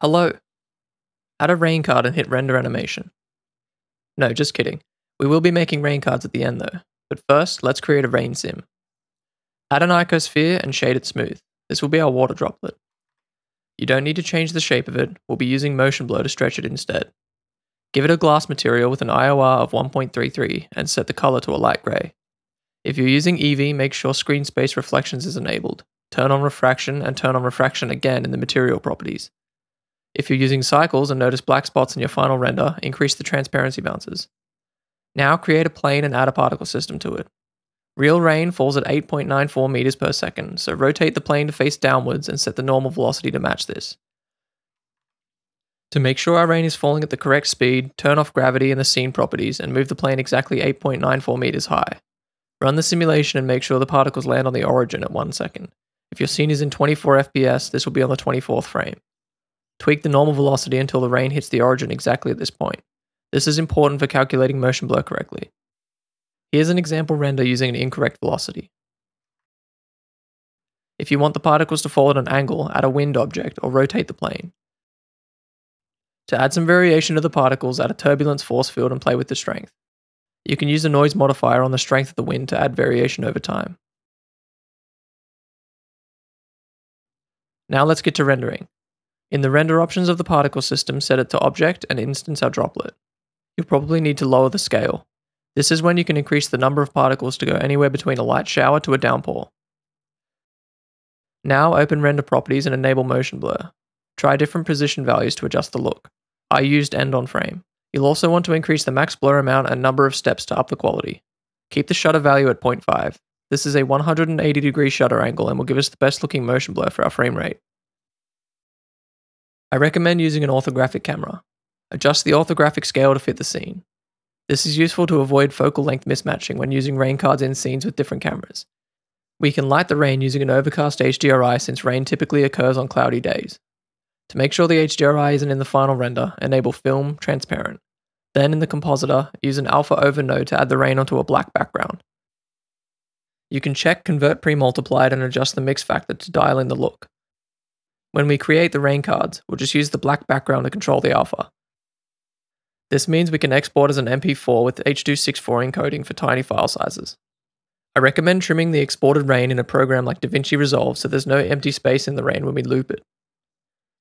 Hello. Add a rain card and hit render animation. No, just kidding. We will be making rain cards at the end though. But first, let's create a rain sim. Add an icosphere and shade it smooth. This will be our water droplet. You don't need to change the shape of it, we'll be using motion blur to stretch it instead. Give it a glass material with an IOR of 1.33 and set the color to a light gray. If you're using Eevee, make sure screen space reflections is enabled. Turn on refraction and turn on refraction again in the material properties. If you're using cycles and notice black spots in your final render, increase the transparency bounces. Now create a plane and add a particle system to it. Real rain falls at 8.94 meters per second, so rotate the plane to face downwards and set the normal velocity to match this. To make sure our rain is falling at the correct speed, turn off gravity and the scene properties and move the plane exactly 8.94 meters high. Run the simulation and make sure the particles land on the origin at 1 second. If your scene is in 24 FPS, this will be on the 24th frame. Tweak the normal velocity until the rain hits the origin exactly at this point. This is important for calculating motion blur correctly. Here's an example render using an incorrect velocity. If you want the particles to fall at an angle, add a wind object or rotate the plane. To add some variation to the particles, add a turbulence force field and play with the strength. You can use a noise modifier on the strength of the wind to add variation over time. Now let's get to rendering. In the render options of the particle system, set it to object and instance our droplet. You'll probably need to lower the scale. This is when you can increase the number of particles to go anywhere between a light shower to a downpour. Now open render properties and enable motion blur. Try different position values to adjust the look. I used end on frame. You'll also want to increase the max blur amount and number of steps to up the quality. Keep the shutter value at 0.5. This is a 180 degree shutter angle and will give us the best looking motion blur for our frame rate. I recommend using an orthographic camera. Adjust the orthographic scale to fit the scene. This is useful to avoid focal length mismatching when using rain cards in scenes with different cameras. We can light the rain using an overcast HDRI since rain typically occurs on cloudy days. To make sure the HDRI isn't in the final render, enable Film Transparent. Then in the compositor, use an alpha over node to add the rain onto a black background. You can check Convert Pre-Multiplied and adjust the mix factor to dial in the look. When we create the rain cards, we'll just use the black background to control the alpha. This means we can export as an MP4 with H.264 encoding for tiny file sizes. I recommend trimming the exported rain in a program like DaVinci Resolve so there's no empty space in the rain when we loop it.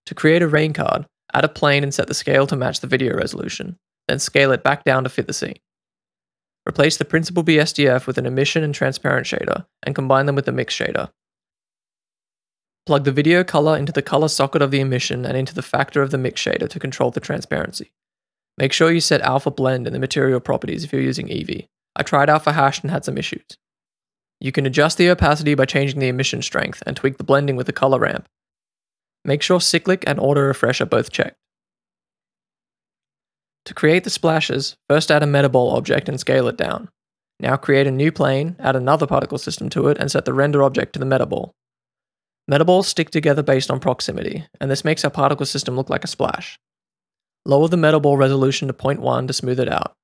To create a rain card, add a plane and set the scale to match the video resolution, then scale it back down to fit the scene. Replace the Principled BSDF with an emission and transparent shader, and combine them with the mix shader. Plug the video color into the color socket of the emission and into the factor of the mix shader to control the transparency. Make sure you set alpha blend in the material properties if you're using Eevee. I tried alpha hash and had some issues. You can adjust the opacity by changing the emission strength and tweak the blending with the color ramp, Make sure cyclic and auto refresh are both checked. To create the splashes, first add a metaball object and scale it down. Now create a new plane, add another particle system to it, and set the render object to the metaball. Metaballs stick together based on proximity, and this makes our particle system look like a splash. Lower the metaball resolution to 0.1 to smooth it out.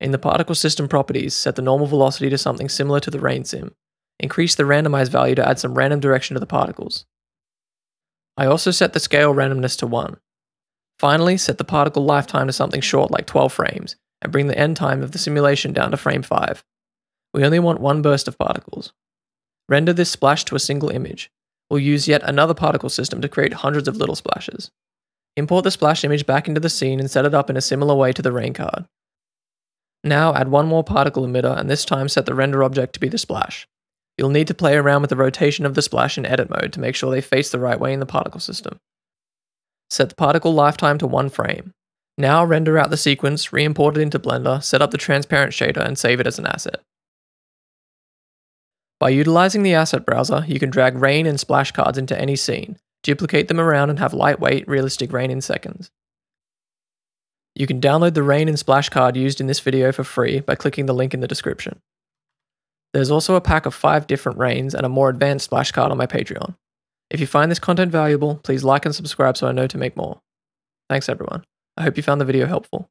In the particle system properties, set the normal velocity to something similar to the rain sim. Increase the randomized value to add some random direction to the particles. I also set the scale randomness to 1. Finally, set the particle lifetime to something short like 12 frames, and bring the end time of the simulation down to frame 5. We only want one burst of particles. Render this splash to a single image. We'll use yet another particle system to create hundreds of little splashes. Import the splash image back into the scene and set it up in a similar way to the rain card. Now add one more particle emitter and this time set the render object to be the splash. You'll need to play around with the rotation of the splash in edit mode to make sure they face the right way in the particle system. Set the particle lifetime to one frame. Now render out the sequence, re-import it into Blender, set up the transparent shader and save it as an asset. By utilizing the asset browser, you can drag rain and splash cards into any scene, duplicate them around and have lightweight, realistic rain in seconds. You can download the rain and splash card used in this video for free by clicking the link in the description. There's also a pack of 5 different rains and a more advanced splash card on my Patreon. If you find this content valuable, please like and subscribe so I know to make more. Thanks everyone. I hope you found the video helpful.